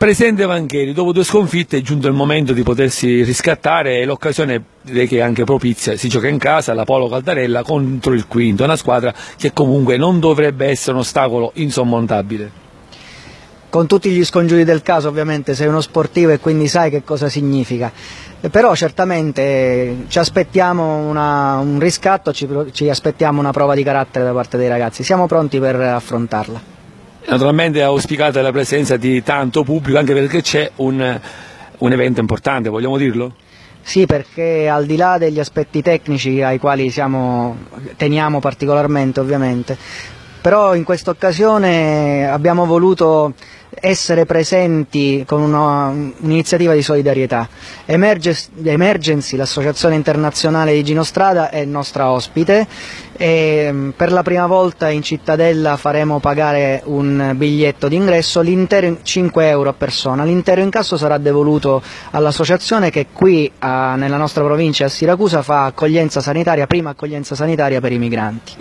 Presidente Vancheri, dopo due sconfitte è giunto il momento di potersi riscattare e l'occasione direi che è anche propizia, si gioca in casa la Polo Caldarella contro il Quinto, una squadra che comunque non dovrebbe essere un ostacolo insormontabile. Con tutti gli scongiuri del caso ovviamente sei uno sportivo e quindi sai che cosa significa, però certamente ci aspettiamo una, un riscatto, ci, ci aspettiamo una prova di carattere da parte dei ragazzi, siamo pronti per affrontarla. Naturalmente è auspicata la presenza di tanto pubblico anche perché c'è un, un evento importante, vogliamo dirlo? Sì, perché al di là degli aspetti tecnici ai quali siamo, teniamo particolarmente ovviamente, però in questa occasione abbiamo voluto essere presenti con un'iniziativa di solidarietà. Emergency, l'associazione internazionale di Gino Strada, è nostra ospite e mm, per la prima volta in cittadella faremo pagare un biglietto d'ingresso, l'intero 5 euro a persona, l'intero incasso sarà devoluto all'associazione che qui a, nella nostra provincia a Siracusa fa accoglienza sanitaria, prima accoglienza sanitaria per i migranti.